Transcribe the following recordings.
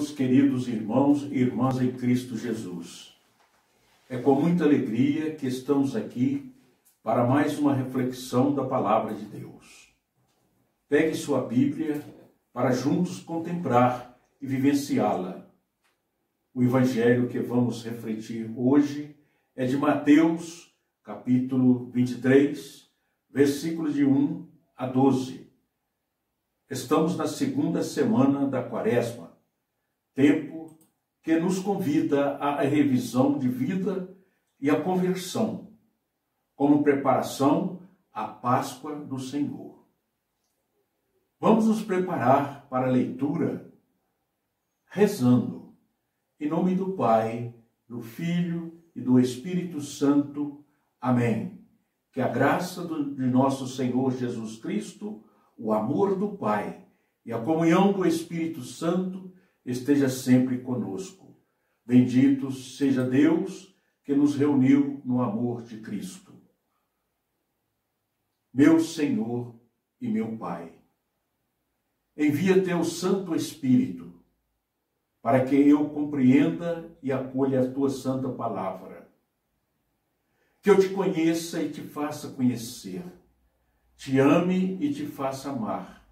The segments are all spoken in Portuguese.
Meus queridos irmãos e irmãs em Cristo Jesus, é com muita alegria que estamos aqui para mais uma reflexão da Palavra de Deus. Pegue sua Bíblia para juntos contemplar e vivenciá-la. O Evangelho que vamos refletir hoje é de Mateus, capítulo 23, versículos de 1 a 12. Estamos na segunda semana da Quaresma, tempo que nos convida à revisão de vida e à conversão, como preparação à Páscoa do Senhor. Vamos nos preparar para a leitura rezando, em nome do Pai, do Filho e do Espírito Santo. Amém. Que a graça de nosso Senhor Jesus Cristo, o amor do Pai e a comunhão do Espírito Santo esteja sempre conosco. Bendito seja Deus que nos reuniu no amor de Cristo. Meu Senhor e meu Pai, envia teu Santo Espírito para que eu compreenda e acolha a tua santa palavra. Que eu te conheça e te faça conhecer, te ame e te faça amar,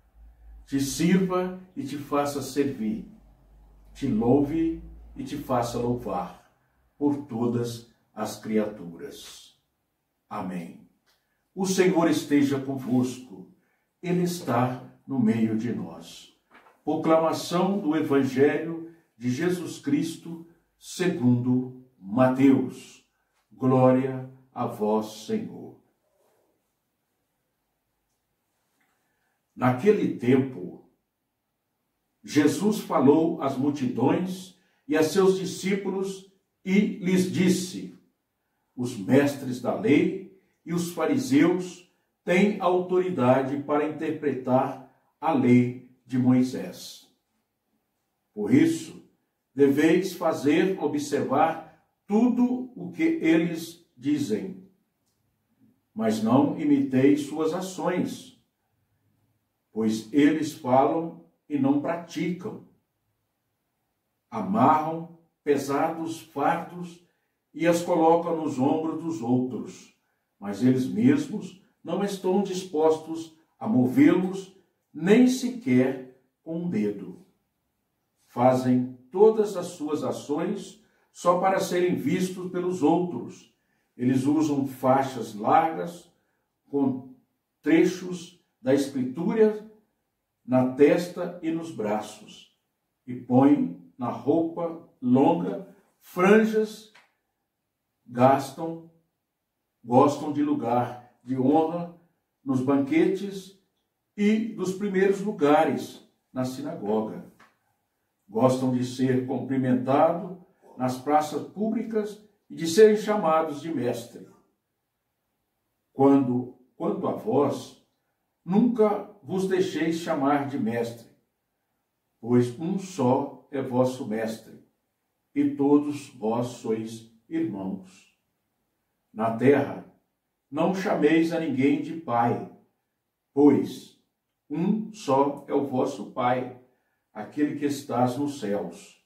te sirva e te faça servir te louve e te faça louvar por todas as criaturas. Amém. O Senhor esteja convosco, Ele está no meio de nós. Proclamação do Evangelho de Jesus Cristo segundo Mateus. Glória a vós, Senhor. Naquele tempo, Jesus falou às multidões e a seus discípulos e lhes disse: Os mestres da lei e os fariseus têm autoridade para interpretar a lei de Moisés. Por isso, deveis fazer observar tudo o que eles dizem, mas não imiteis suas ações, pois eles falam e não praticam. Amarram pesados fardos e as colocam nos ombros dos outros, mas eles mesmos não estão dispostos a movê-los nem sequer com um dedo. Fazem todas as suas ações só para serem vistos pelos outros. Eles usam faixas largas com trechos da Escritura na testa e nos braços, e põe na roupa longa franjas, gastam, gostam de lugar de honra nos banquetes e dos primeiros lugares na sinagoga. Gostam de ser cumprimentado nas praças públicas e de serem chamados de mestre. Quando, quanto a vós, Nunca vos deixeis chamar de mestre, pois um só é vosso mestre, e todos vós sois irmãos. Na terra, não chameis a ninguém de pai, pois um só é o vosso Pai, aquele que estás nos céus.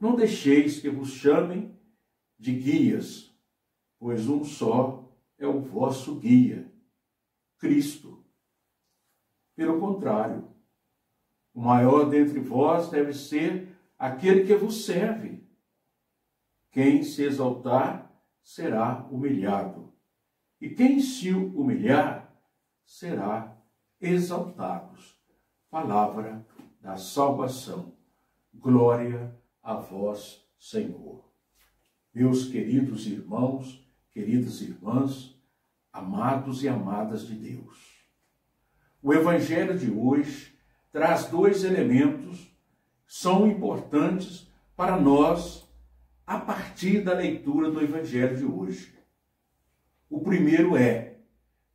Não deixeis que vos chamem de guias, pois um só é o vosso guia, Cristo. Pelo contrário, o maior dentre vós deve ser aquele que vos serve. Quem se exaltar será humilhado, e quem se humilhar será exaltado. Palavra da salvação. Glória a vós, Senhor. Meus queridos irmãos, queridas irmãs, amados e amadas de Deus. O Evangelho de hoje traz dois elementos são importantes para nós a partir da leitura do Evangelho de hoje. O primeiro é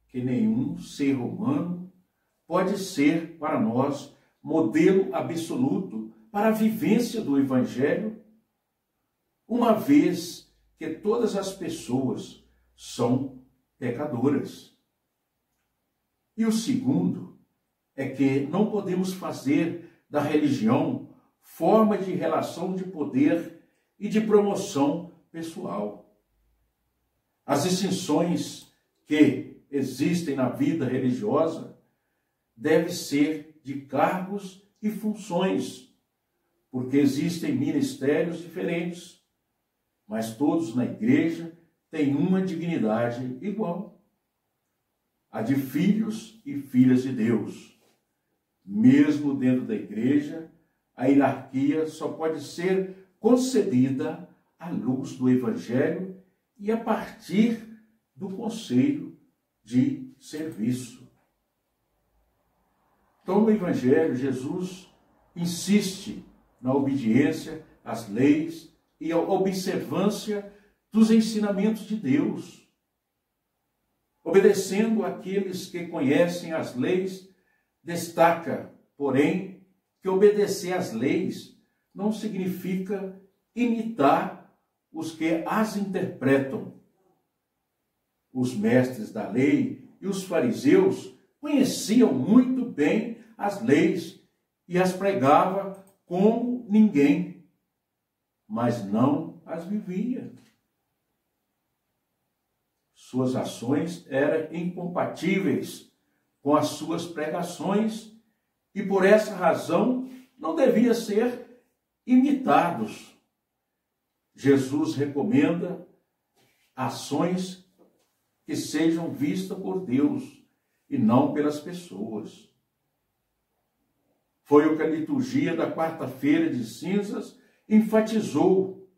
que nenhum ser humano pode ser para nós modelo absoluto para a vivência do Evangelho, uma vez que todas as pessoas são pecadoras. E o segundo é que não podemos fazer da religião forma de relação de poder e de promoção pessoal. As distinções que existem na vida religiosa devem ser de cargos e funções, porque existem ministérios diferentes, mas todos na igreja têm uma dignidade igual a de filhos e filhas de Deus. Mesmo dentro da igreja, a hierarquia só pode ser concedida à luz do Evangelho e a partir do conselho de serviço. Então, no Evangelho, Jesus insiste na obediência às leis e a observância dos ensinamentos de Deus obedecendo aqueles que conhecem as leis, destaca, porém, que obedecer às leis não significa imitar os que as interpretam. Os mestres da lei e os fariseus conheciam muito bem as leis e as pregava como ninguém, mas não as vivia suas ações eram incompatíveis com as suas pregações e por essa razão não devia ser imitados. Jesus recomenda ações que sejam vistas por Deus e não pelas pessoas. Foi o que a liturgia da quarta-feira de cinzas enfatizou.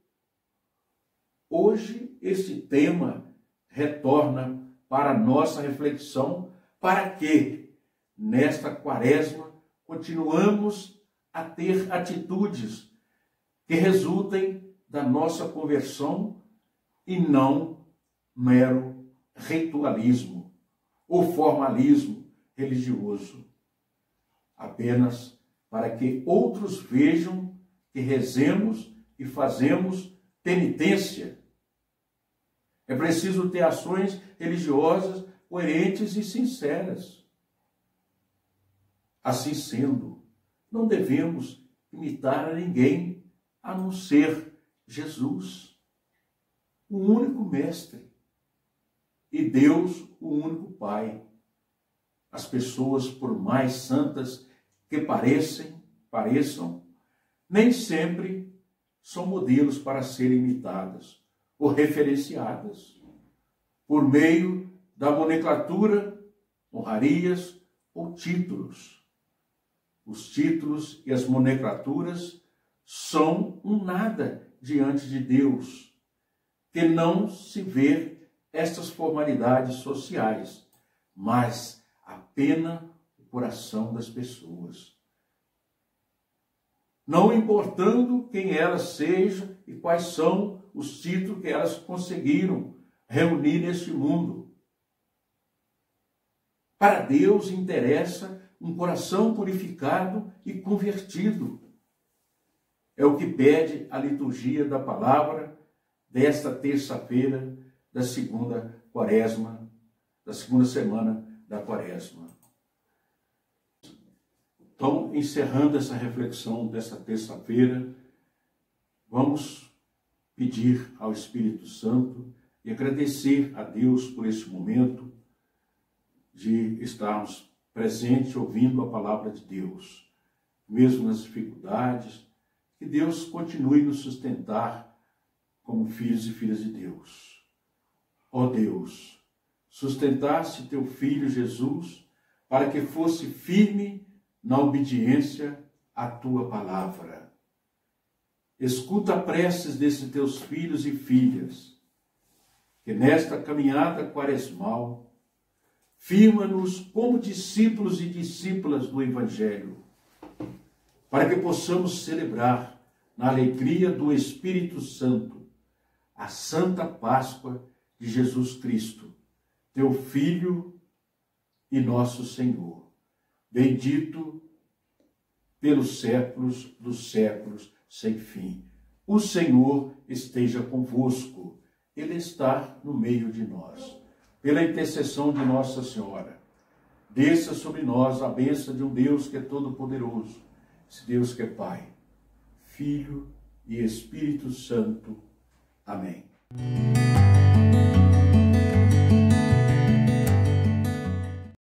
Hoje, esse tema retorna para nossa reflexão, para que, nesta quaresma, continuamos a ter atitudes que resultem da nossa conversão e não mero ritualismo ou formalismo religioso. Apenas para que outros vejam que rezemos e fazemos penitência é preciso ter ações religiosas coerentes e sinceras. Assim sendo, não devemos imitar a ninguém a não ser Jesus, o único Mestre, e Deus, o único Pai. As pessoas, por mais santas que parecem, pareçam, nem sempre são modelos para serem imitadas ou referenciadas por meio da nomenclatura, honrarias ou títulos. Os títulos e as nomenclaturas são um nada diante de Deus, que não se vê estas formalidades sociais, mas apenas o coração das pessoas. Não importando quem elas sejam e quais são os títulos que elas conseguiram reunir neste mundo. Para Deus interessa um coração purificado e convertido. É o que pede a liturgia da palavra desta terça-feira da segunda quaresma, da segunda semana da quaresma. Então, encerrando essa reflexão dessa terça-feira, vamos pedir ao Espírito Santo e agradecer a Deus por este momento estarmos presentes ouvindo a palavra de Deus, mesmo nas dificuldades, que Deus continue nos sustentar como filhos e filhas de Deus. Ó Deus, sustentaste teu filho Jesus para que fosse firme na obediência à tua palavra Escuta preces desses teus filhos e filhas, que nesta caminhada quaresmal, firma-nos como discípulos e discípulas do Evangelho, para que possamos celebrar, na alegria do Espírito Santo, a Santa Páscoa de Jesus Cristo, teu Filho e nosso Senhor, bendito pelos séculos dos séculos sem fim. O Senhor esteja convosco, Ele está no meio de nós. Pela intercessão de Nossa Senhora, desça sobre nós a bênção de um Deus que é todo-poderoso, esse Deus que é Pai, Filho e Espírito Santo. Amém.